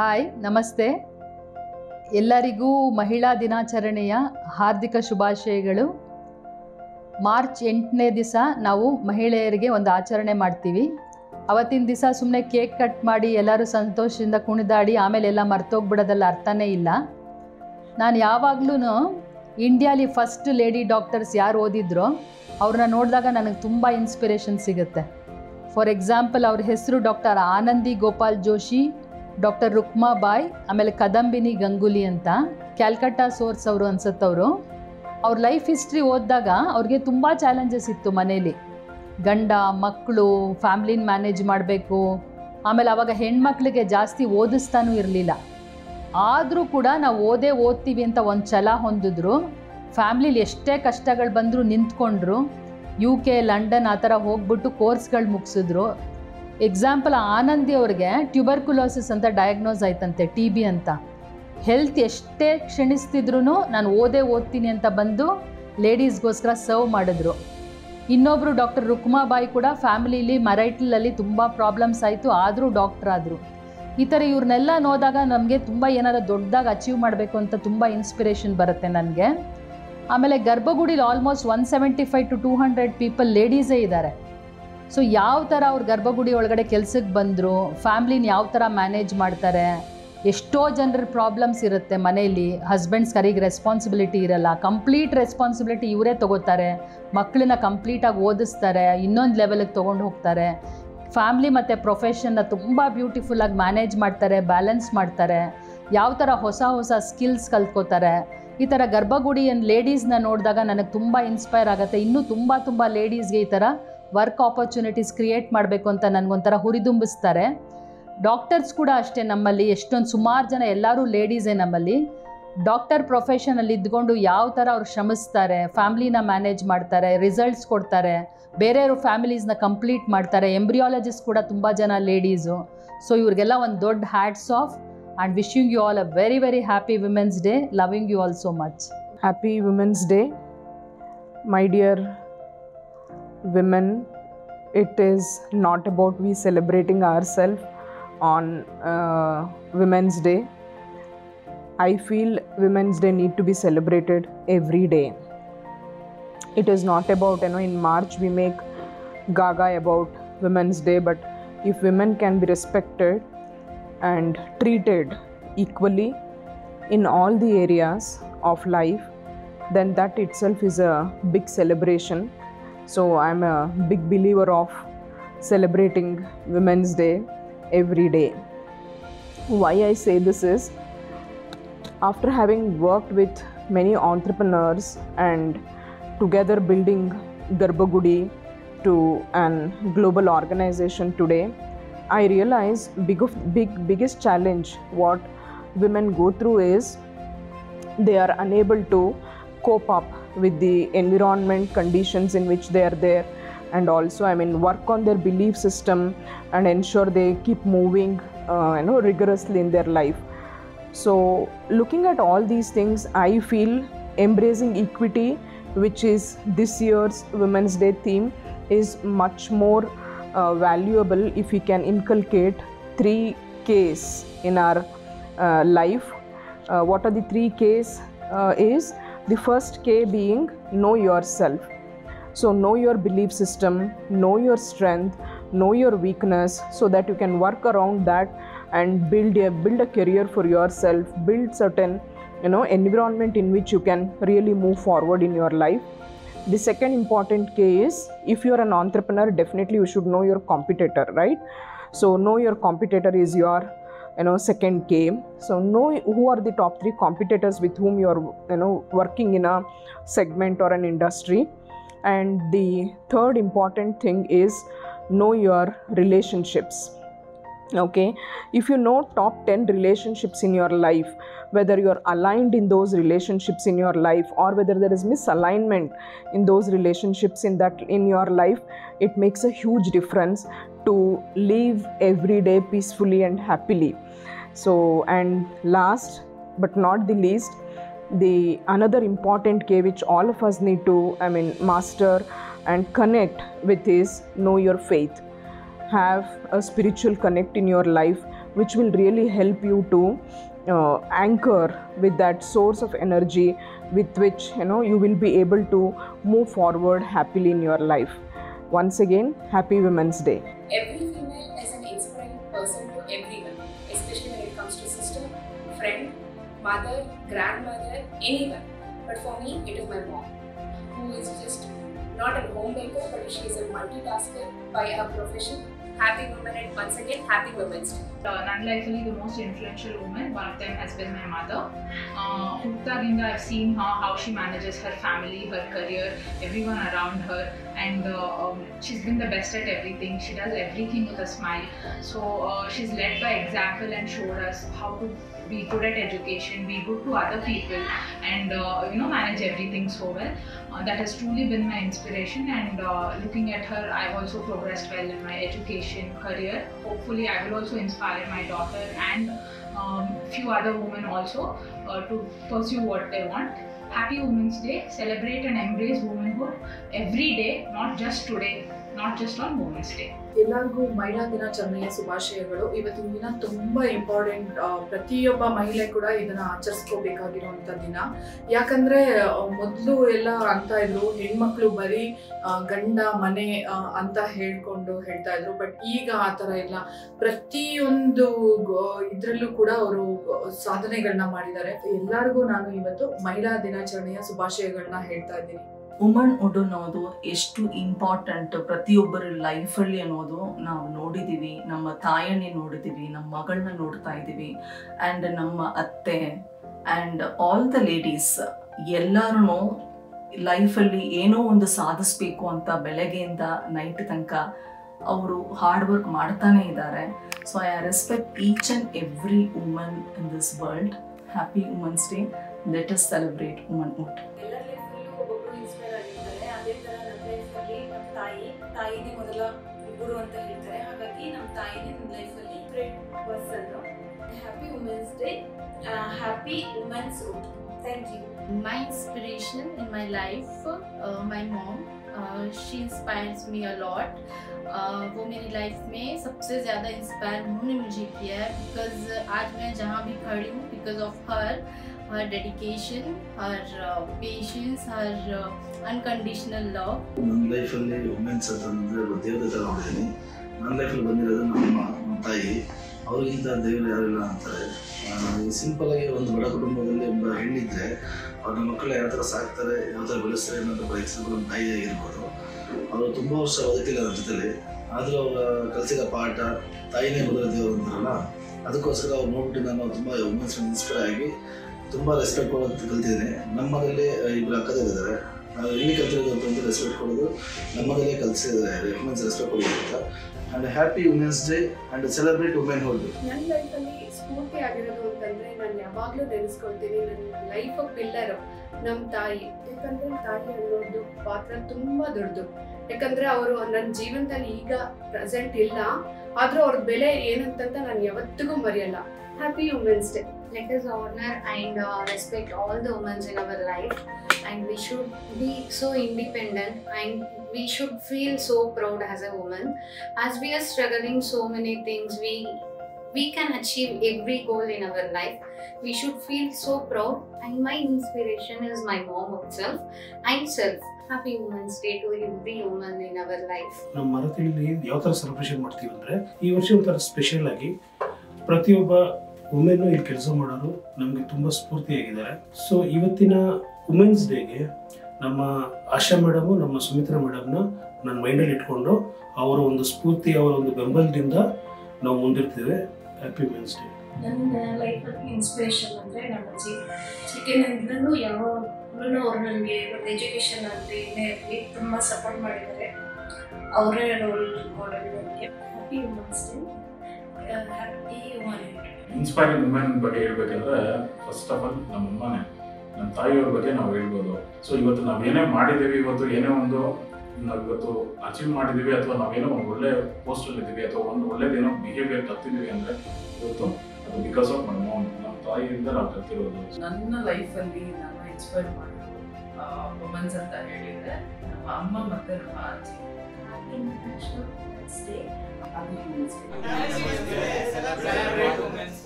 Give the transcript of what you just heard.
Hi, ನಮಸ್ತೆ. ಎಲ್ಲರಿಗೂ ಮಹಿಳಾ ದಿನಾಚರಣೆಯ ಹಾರ್ದಿಕ ಶುಭಾಶಯಗಳು. ಮಾರ್ಚ್ ಎಂಟನೇ ದಿವಸ ನಾವು ಮಹಿಳೆಯರಿಗೆ ಒಂದು ಆಚರಣೆ ಮಾಡ್ತೀವಿ. ಅವತ್ತಿನ ದಿವಸ ಸುಮ್ಮನೆ ಕೇಕ್ ಕಟ್ ಮಾಡಿ ಎಲ್ಲರೂ ಸಂತೋಷದಿಂದ ಕುಣಿದಾಡಿ ಆಮೇಲೆ ಎಲ್ಲ ಮರ್ತೋಗ್ಬಿಡೋದಲ್ಲ ಅರ್ಥನೇ ಇಲ್ಲ. ನಾನು ಯಾವಾಗಲೂ ಇಂಡಿಯಾಲಿ ಫಸ್ಟ್ ಲೇಡಿ ಡಾಕ್ಟರ್ಸ್ ಯಾರು ಓದಿದ್ರೋ ಅವ್ರನ್ನ ನೋಡಿದಾಗ ನನಗೆ ತುಂಬ ಇನ್ಸ್ಪಿರೇಷನ್ ಸಿಗುತ್ತೆ. ಫಾರ್ ಎಕ್ಸಾಂಪಲ್ ಅವ್ರ ಹೆಸರು ಡಾಕ್ಟರ್ ಆನಂದಿ ಗೋಪಾಲ್ ಜೋಶಿ ಡಾಕ್ಟರ್ ರುಕ್ಮಾ ಬಾಯ್, ಆಮೇಲೆ ಕದಂಬಿನಿ ಗಂಗೂಲಿ ಅಂತ. ಕ್ಯಾಲ್ಕಟ್ಟಾ ಸೋರ್ಸ್ ಅವರು ಅನ್ಸತ್ತವರು ಅವ್ರ. ಲೈಫ್ ಹಿಸ್ಟ್ರಿ ಓದಿದಾಗ ಅವ್ರಿಗೆ ತುಂಬ ಚಾಲೆಂಜಸ್ ಇತ್ತು ಮನೇಲಿ. ಗಂಡ ಮಕ್ಕಳು ಫ್ಯಾಮ್ಲಿನ ಮ್ಯಾನೇಜ್ ಮಾಡಬೇಕು. ಆಮೇಲೆ ಅವಾಗ ಹೆಣ್ಮಕ್ಳಿಗೆ ಜಾಸ್ತಿ ಓದಿಸ್ತಾನೂ ಇರಲಿಲ್ಲ. ಆದರೂ ಕೂಡ ನಾವು ಓದೇ ಓದ್ತೀವಿ ಅಂತ ಒಂದು ಛಲ ಹೊಂದಿದ್ರು. ಫ್ಯಾಮ್ಲಿಲಿ ಎಷ್ಟೇ ಕಷ್ಟಗಳು ಬಂದರೂ ನಿಂತ್ಕೊಂಡ್ರು. ಯು ಕೆ ಲಂಡನ್ ಆ ಥರ ಹೋಗ್ಬಿಟ್ಟು ಕೋರ್ಸ್ಗಳು ಮುಗಿಸಿದ್ರು. ಎಕ್ಸಾಂಪಲ್ ಆನಂದಿ ಅವ್ರಿಗೆ ಟ್ಯೂಬರ್ಕುಲೋಸಿಸ್ ಅಂತ ಡಯಾಗ್ನೋಸ್ ಆಯ್ತಂತೆ ಟಿ ಬಿ ಅಂತ. ಹೆಲ್ತ್ ಎಷ್ಟೇ ಕ್ಷಣಿಸ್ತಿದ್ರು ನಾನು ಓದೇ ಓದ್ತೀನಿ ಅಂತ ಬಂದು ಲೇಡೀಸ್ಗೋಸ್ಕರ ಸರ್ವ್ ಮಾಡಿದ್ರು. ಇನ್ನೊಬ್ಬರು ಡಾಕ್ಟರ್ ರುಕ್ಮಾಬಾಯಿ ಕೂಡ ಫ್ಯಾಮಿಲಿಲಿ ಮರೈಟ್ಲಲ್ಲಿ ತುಂಬ ಪ್ರಾಬ್ಲಮ್ಸ್ ಆಯಿತು, ಆದರೂ ಡಾಕ್ಟರ್ ಆದರು. ಈ ಥರ ಇವ್ರನ್ನೆಲ್ಲ ನೋಡಿದಾಗ ನಮಗೆ ತುಂಬ ಏನಾದ್ರು ದೊಡ್ಡದಾಗಿ ಅಚೀವ್ ಮಾಡಬೇಕು ಅಂತ ತುಂಬ ಇನ್ಸ್ಪಿರೇಷನ್ ಬರುತ್ತೆ ನನಗೆ. ಆಮೇಲೆ ಗರ್ಭಗುಡಿಲಿ almost one seventy five to two hundred people ಲೇಡೀಸೇ ಇದ್ದಾರೆ ಸೊ ಯಾವ ಥರ ಅವ್ರು ಗರ್ಭಗುಡಿ ಒಳಗಡೆ ಕೆಲಸಕ್ಕೆ ಬಂದರು ಫ್ಯಾಮ್ಲಿನ ಯಾವ ಥರ ಮ್ಯಾನೇಜ್ ಮಾಡ್ತಾರೆ, ಎಷ್ಟೋ ಜನರ ಪ್ರಾಬ್ಲಮ್ಸ್ ಇರುತ್ತೆ ಮನೆಯಲ್ಲಿ ಹಸ್ಬೆಂಡ್ಸ್ ಕರಿಗೆ ರೆಸ್ಪಾನ್ಸಿಬಿಲಿಟಿ ಇರಲ್ಲ. ಕಂಪ್ಲೀಟ್ ರೆಸ್ಪಾನ್ಸಿಬಿಲಿಟಿ ಇವರೇ ತೊಗೋತಾರೆ. ಮಕ್ಕಳನ್ನ ಕಂಪ್ಲೀಟಾಗಿ ಓದಿಸ್ತಾರೆ, ಇನ್ನೊಂದು ಲೆವೆಲಿಗೆ ತೊಗೊಂಡು ಹೋಗ್ತಾರೆ. ಫ್ಯಾಮ್ಲಿ ಮತ್ತು ಪ್ರೊಫೆಷನ್ನ ತುಂಬ ಬ್ಯೂಟಿಫುಲ್ಲಾಗಿ ಮ್ಯಾನೇಜ್ ಮಾಡ್ತಾರೆ ಬ್ಯಾಲೆನ್ಸ್ ಮಾಡ್ತಾರೆ. ಯಾವ ಥರ ಹೊಸ ಹೊಸ ಸ್ಕಿಲ್ಸ್ ಕಲ್ತ್ಕೋತಾರೆ. ಈ ಥರ ಗರ್ಭಗುಡಿಯನ್ನು ಲೇಡೀಸ್ನ ನೋಡಿದಾಗ ನನಗೆ ತುಂಬ ಇನ್ಸ್ಪೈರ್ ಆಗುತ್ತೆ. ಇನ್ನೂ ತುಂಬ ತುಂಬ ಲೇಡೀಸ್ಗೆ ಈ ಥರ ವರ್ಕ್ ಆಪರ್ಚುನಿಟೀಸ್ ಕ್ರಿಯೇಟ್ ಮಾಡಬೇಕು ಅಂತ ನನಗೊಂಥರ ಹುರಿದುಂಬಿಸ್ತಾರೆ. ಡಾಕ್ಟರ್ಸ್ ಕೂಡ ಅಷ್ಟೇ ನಮ್ಮಲ್ಲಿ, ಎಷ್ಟೊಂದು ಸುಮಾರು ಜನ ಎಲ್ಲರೂ ಲೇಡೀಸೇ ನಮ್ಮಲ್ಲಿ. ಡಾಕ್ಟರ್ ಪ್ರೊಫೆಷನಲ್ಲಿ ಇದ್ಕೊಂಡು ಯಾವ ಥರ ಅವ್ರು ಶ್ರಮಿಸ್ತಾರೆ ಫ್ಯಾಮ್ಲಿನ ಮ್ಯಾನೇಜ್ ಮಾಡ್ತಾರೆ ರಿಸಲ್ಟ್ಸ್ ಕೊಡ್ತಾರೆ, ಬೇರೆಯವರು ಫ್ಯಾಮಿಲೀಸ್ನ ಕಂಪ್ಲೀಟ್ ಮಾಡ್ತಾರೆ. ಎಂಬ್ರಿಯಾಲಜಿಸ್ಟ್ ಕೂಡ ತುಂಬ ಜನ ಲೇಡೀಸು ಸೊ ಇವ್ರಿಗೆಲ್ಲ ಒಂದು ದೊಡ್ಡ hats off and wishing you all a very very happy women's day loving you all so much happy women's day my dear women, it is not about we celebrating ourselves on uh, Women's Day. I feel Women's Day need to be celebrated every day. It is not about, you know, in March we make gaga about Women's Day, but if women can be respected and treated equally in all the areas of life, then that itself is a big celebration. So I'm a big believer of celebrating Women's Day every day. Why I say this is after having worked with many entrepreneurs and together building Garbagudi to an global organization today, I realize big of big biggest challenge what women go through is they are unable to cope up with the environment conditions in which they are there. And also i mean work on their belief system and ensure they keep moving uh, you know rigorously in their life. So looking at all these things i feel embracing equity which is this year's women's day theme is much more uh, valuable if we can inculcate three k's in our uh, life. Uh, what are the three k's uh, is the first k being know yourself. So know your belief system know your strength know your weakness so that you can work around that and build a build a career for yourself build certain you know environment in which you can really move forward in your life. The second important k is if you are an entrepreneur definitely you should know your competitor right? So know your competitor is your you know second game. So know who are the top three competitors with whom you are you know working in a segment or an industry. And the third important thing is know your relationships okay? If you know top 10 relationships in your life whether you're aligned in those relationships in your life or whether there is misalignment in those relationships in that in your life it makes a huge difference to live every day peacefully and happily. So and last but not the least the another important key which all of us need to i mean master and connect with is know your faith have a spiritual connect in your life which will really help you to uh, anchor with that source of energy with which you know you will be able to move forward happily in your life once again happy women's day every female is an inspiring person to everyone, especially when it comes to sister, friend, mother, grandmother, anyone. But for me, it is my mom, who is just not a homemaker, but she is a multitasker by her profession happy women and once again happy women's day. Uh, actually the most influential woman one of them has been my mother. Uh, Hukta Ginda, i've seen her how she manages her family her career everyone around her and uh, um, she's been the best at everything. She does everything with a smile. So uh, she's led by example and showed us how to be good at education, be good to other people, and uh, you know manage everything so well. Uh, that has truly been my inspiration. And uh, looking at her, I've also progressed well in my education career. Hopefully, I will also inspire my daughter and um, few other women also uh, to pursue what they want. Happy Women's Day! Celebrate and embrace womanhood every day, not just today, not just on women's day ಎಲ್ಲರಿಗೂ ಮಹಿಳಾ ದಿನಾಚರಣೆಯ ಶುಭಾಶಯಗಳು. ಇವತ್ತಿನ ದಿನ ತುಂಬ important ಪ್ರತಿಯೊಬ್ಬ ಮಹಿಳೆ ಕೂಡ ಇದನ್ನ ಆಚರಿಸ್ಕೋಬೇಕಾಗಿರುವಂತ ದಿನ. ಯಾಕಂದ್ರೆ ಮೊದಲು ಎಲ್ಲ ಅಂತ ಇದ್ರು, ಹೆಣ್ಮಕ್ಳು ಬರೀ ಗಂಡ, ಮನೆ ಅಂತ ಹೇಳ್ಕೊಂಡು ಹೇಳ್ತಾ ಇದ್ರು. ಬಟ್ ಈಗ ಆ ಥರ ಇಲ್ಲ. ಪ್ರತಿಯೊಂದು ಇದ್ರಲ್ಲೂ ಕೂಡ ಅವರು ಸಾಧನೆಗಳನ್ನ ಮಾಡಿದ್ದಾರೆ. ಎಲ್ಲರಿಗೂ ನಾನು ಇವತ್ತು ಮಹಿಳಾ ದಿನಾಚರಣೆಯ ಶುಭಾಶಯಗಳನ್ನ ಹೇಳ್ತಾ ಇದ್ದೀನಿ. ವುಮನ್ ವುಡ್ ಅನ್ನೋದು ಎಷ್ಟು ಇಂಪಾರ್ಟೆಂಟ್ ಪ್ರತಿಯೊಬ್ಬರ ಲೈಫಲ್ಲಿ ಅನ್ನೋದು ನಾವು ನೋಡಿದ್ದೀವಿ ನಮ್ಮ ತಾಯಣ್ಣಿ ನೋಡಿದ್ದೀವಿ ನಮ್ಮ ಮಗಳನ್ನ ನೋಡ್ತಾ ಇದ್ದೀವಿ ಆ್ಯಂಡ್ ನಮ್ಮ ಅತ್ತೆ ಆ್ಯಂಡ್ ಆಲ್ ದ ಲೇಡೀಸ್ ಎಲ್ಲರೂ ಲೈಫಲ್ಲಿ ಏನೋ ಒಂದು ಸಾಧಿಸ್ಬೇಕು ಅಂತ ಬೆಳಗ್ಗೆಯಿಂದ ನೈಟ್ ತನಕ ಅವರು ಹಾರ್ಡ್ ವರ್ಕ್ ಮಾಡ್ತಾನೇ ಇದ್ದಾರೆ. So I respect each and every woman in this world happy women's day let us celebrate womanhood person happy women's day happy women's thank you my inspiration in my life uh, my mom uh, she inspires me a lot uh, वो मेरी life में सबसे ज़्यादा inspire उन्होंने मुझे किया है because आज मैं जहाँ भी खड़ी हूँ because of her her dedication her uh, patience her uh, unconditional love ನನ್ನ ಲೈಫಲ್ಲಿ ವುಮೆನ್ಸ್ ಅಂತಂದರೆ ದೇವತೆ ಥರ ನೋಡಿದ್ದೀನಿ ನನ್ನ ಲೈಫಲ್ಲಿ ಬಂದಿರೋದು ನಮ್ಮ ನಮ್ಮ ತಾಯಿ ಅವ್ರಿಗಿಂತ ದೇವರು ಇಲ್ಲ ಅಂತಾರೆ. ಆಗಿ ಒಂದು ಬಡ ಕುಟುಂಬದಲ್ಲಿ ಒಬ್ಬ ಹೆಣ್ಣಿದ್ರೆ ಅವ್ರ ಮಕ್ಕಳು ಯಾವ ಥರ ಸಾಕ್ತಾರೆ, ಯಾವ ಥರ ಬೆಳೆಸ್ತಾರೆ ಅನ್ನೋದು ಫಾರ್ ಎಕ್ಸಾಂಪಲ್ ನಮ್ಮ ತಾಯಿ ಆಗಿರ್ಬೋದು ಅವರು ತುಂಬ ವರ್ಷ ಬದುಕಿಲ್ಲ ನನ್ನ ಜೊತೆಲಿ. ಆದರೂ ಅವರ ಕಲಿಸಿದ ಪಾಠ ತಾಯಿನೇ ಮೊದಲ ದೇವರು ಅಂತಾರಲ್ಲ, ಅದಕ್ಕೋಸ್ಕರ ಅವ್ರು ನೋಡ್ಬಿಟ್ಟು ನಾನು ತುಂಬ ವುಮೆನ್ಸ್ ಇನ್ಸ್ಪೈರ್ ಆಗಿ ತುಂಬ ರೆಸ್ಪೆಕ್ಟ್ ಕೊಡೋದು ಕಲ್ತಿದ್ದೀನಿ. ನಮ್ಮಲ್ಲಿ ಇಬ್ಬರು ಅಕ್ಕದಿದ್ದಾರೆ. ಕಲ್ತಿರೋದು ಅಂತಂದ್ರೆ ರೆಸ್ಪೆಕ್ಟ್ ಕೊಡೋದು. ನಮ್ಮದಲ್ಲೇ ಕಲಿಸಿದ್ದಾರೆ ವುಮೆನ್ಸ್ ರೆಸ್ಪೆಕ್ಟ್ ಕೊಡೋದು ಅಂತ. And happy women's day and celebrate womanhood ನನ್ನ ಲೈಫಲ್ಲಿ ಸ್ಫೂರ್ತಿ ಆಗಿರೋದು ಅಂತಂದ್ರೆ ನಾನು ಯಾವಾಗಲೂ ನೆನೆಸ್ಕೊಳ್ತೀನಿ. ನನ್ನ ಲೈಫ್ ಪಿಲ್ಲರು ನಮ್ಮ ತಾಯಿ. ಯಾಕಂದ್ರೆ ತಾಯಿ ಅನ್ನೋದು ಪಾತ್ರ ತುಂಬ ದೊಡ್ಡದು. ಯಾಕಂದ್ರೆ ಅವರು ನನ್ನ ಜೀವನದಲ್ಲಿ ಈಗ ಪ್ರೆಸೆಂಟ್ ಇಲ್ಲ. ಆದ್ರೂ ಅವ್ರ ಬೆಲೆ ಏನಂತಂತ ನಾನು ಯಾವತ್ತಿಗೂ ಮರೆಯಲ್ಲ. Happy women's day let us honor and respect all all the women in our life. And we should be so independent and we should feel so proud as a woman as we are struggling so many things we we can achieve every goal in our life we should feel so proud and my inspiration is my mom itself and self happy women's day to every woman in our life ನಮ್ಮ ಮರತಿಯಲ್ಲಿ ಯಾವ ಥರ celebration ಮಾಡ್ತೀವಿ ಅಂದರೆ ಈ ವರ್ಷ ಒಂಥರ special ಆಗಿ ಪ್ರತಿಯೊಬ್ಬ ವುಮೆನ್ ಇಲ್ಲಿ ಕೆಲಸ ಮಾಡೋರು ನಮಗೆ ತುಂಬ ಸ್ಫೂರ್ತಿಯಾಗಿದ್ದಾರೆ ಸೊ ಇವತ್ತಿನ ವುಮೆನ್ಸ್ ಡೇಗೆ ನಮ್ಮ ಆಶಾ ಮೇಡಮು ನಮ್ಮ ಸುಮಿತ್ರಾ ಮೇಡಮ್ನ ನನ್ನ ಮೈಂಡಲ್ಲಿ ಇಟ್ಕೊಂಡು ಅವರ ಒಂದು ಸ್ಫೂರ್ತಿ ಅವರ ಒಂದು ಬೆಂಬಲದಿಂದ ನಾವು ಮುಂದಿರ್ತೀವಿ. ಹ್ಯಾಪಿ ವುಮೆನ್ಸ್ ಡೇ ನನ್ನ ಲೈಫಲ್ಲಿ ಇನ್ಸ್ಪಿರೇಷನ್ ಅಂದರೆ ನಮ್ಮ ಅಜ್ಜಿ. ಚಿಕ್ಕನಿಂದಲೂ ಯಾವಾಗಲೂ ಅವ್ರು ನನಗೆ ಒಂದು ಎಜುಕೇಷನ್ ಆಗಲಿ ಏನೇ ಇರಲಿ ತುಂಬ ಸಪೋರ್ಟ್ ಮಾಡಿದ್ದಾರೆ. ಅವರೇ ರೋಲ್ ಮಾಡೆಲ್ ನನಗೆ. Happy women's day happy women inspiring women ಬಗ್ಗೆ ಹೇಳ್ಬೇಕಂದ್ರೆ ಫಸ್ಟ್ ಆಫ್ ಆಲ್ ನಮ್ಮ ಅಮ್ಮನೇ ನಮ್ಮ ತಾಯಿಯವ್ರ ಬಗ್ಗೆ ನಾವು ಹೇಳ್ಬೋದು. ಸೊ ಇವತ್ತು ನಾವು ಏನೇ ಮಾಡಿದ್ದೀವಿ ಇವತ್ತು ಏನೇ ಒಂದು ನಾವು ಇವತ್ತು ಅಚೀವ್ ಮಾಡಿದ್ದೀವಿ ಅಥವಾ ನಾವೇನೋ ಒಂದು ಒಳ್ಳೆ ಪೋಸ್ಟಲ್ಲಿ ಇದ್ದೀವಿ ಅಥವಾ ಒಂದು ಒಳ್ಳೇದೇನೋ ಬಿಹೇವಿಯರ್ ಕಲ್ತಿದ್ದೀವಿ ಅಂದರೆ ಇವತ್ತು ಅದು ಬಿಕಾಸ್ ಆಫ್ ಮೈ ಮಾಮ್ ನಮ್ಮ ತಾಯಿಯಿಂದ ನಾವು ಕಲ್ತಿರೋದು ನನ್ನ ಲೈಫಲ್ಲಿ ನಾನು ಇನ್ಸ್ಪೈರ್ ಮಾಡೋದು ವುಮನ್ಸ್ ಅಂತ ಹೇಳಿದ್ರೆ ನಮ್ಮ ಅಮ್ಮ ಮತ್ತು ನಮ್ಮ ಅಜ್ಜಿ. Women's